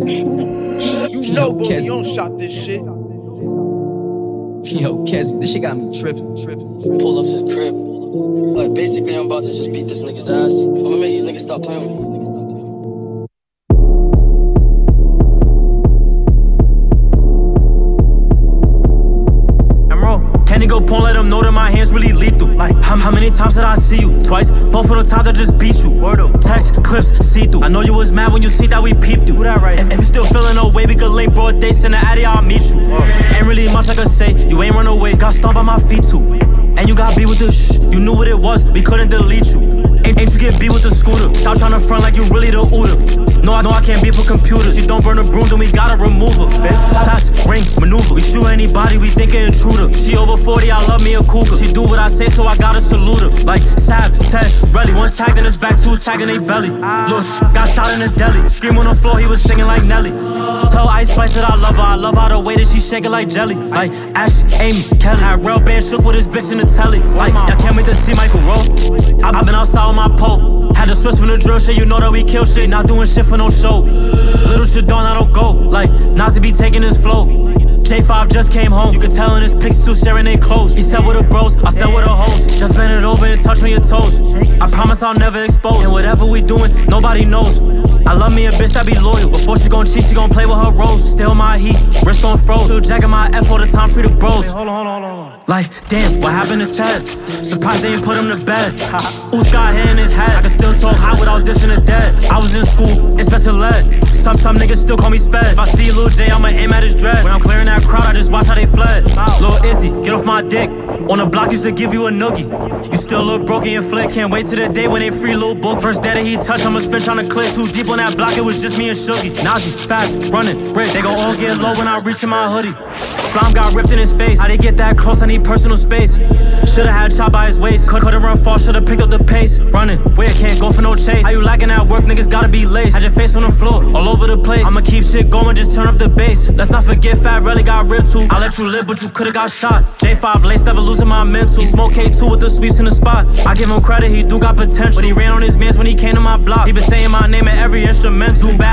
You know Boogie don't shot this shit. Yo, Kezzy, this shit got me tripping, tripping. Pull up to the crib. Like, basically, I'm about to just beat this nigga's ass. I'm gonna make these niggas stop playing with me. Can you go porn, let them know that my hands really lethal. How, how many times did I see you? Twice. Both of the times I just beat you. Text, clips, see through. I know you was mad when you see that we peeped you. If, if you still feeling no way, we could link broad days in the Addy, I'll meet you. Ain't really much I could say. You ain't run away, got stomped by my feet too. And you got beat with the shh. You knew what it was, we couldn't delete you. Ain't, ain't you get beat with the scooter? Stop trying to front like you really the Uda. No, I know I can't be for computers. You don't burn the broom, then we gotta remove her. Shots, ring, maneuver. We shoot anybody, we think an intruder. She over 40, I love me a cougar. She do what I say, so I gotta salute her. Like Sab, Ted, Relly. One in his back, two tagging they belly. Lush, got shot in the deli. Scream on the floor, he was singing like Nelly. Tell Ice Spice that I love her. I love how the way that she shake it like jelly. Like Ash, Amy, Kelly. Had real band shook with his bitch in the telly. Like, y'all can't wait to see Michael roll. I, I been outside with my pole. Had to switch from the drill shit, you know that we kill shit. Not doing shit for no show. Little shit done, I don't go. Like, Nazi be taking his flow. J5 just came home. You could tell in his pics too, sharing they clothes. He said with the bros, I said with the hoes. Just bend it over and touch on your toes. I promise I'll never expose. And whatever we doing, nobody knows. I love me a bitch that be loyal. Before she gon' cheat, she gon' play with her rose. Still my heat, wrist on froze. Still jacking my F all the time, free the bros. Hold on, hold on, hold on. Like, damn, what happened to Ted? Surprised they didn't put him to bed. Ooh, got hair in his head. I can still niggas still call me sped. If I see Lil J, I'ma aim at his dread. When I'm clearing that crowd, I just watch how they fled. Lil Izzy, get off my dick. On the block used to give you a noogie. You still look broken and flick. Can't wait till the day when they free Lil Book. First that he touched, I'ma spin trying to click. Too deep on that block, it was just me and Shuggy. Nazi, fast, running, brick. They gon' all get low when I reach in my hoodie. Slime got ripped in his face. How they get that close? I need personal space. Should've had chop by his waist. Could, couldn't run far, should've picked up the pace. Running, where can't go for no chase. How you lacking at work? Niggas gotta be laced. Had your face on the floor, all over the place. I'ma keep shit going, just turn up the bass. Let's not forget Fat Relly got ripped too. I let you live, but you could've got shot. J5 lace, never losing my mental. He smoke K2 with the sweeps in the spot. I give him credit, he do got potential. But he ran on his mans when he came to my block. He been saying my name at every instrumental. Bad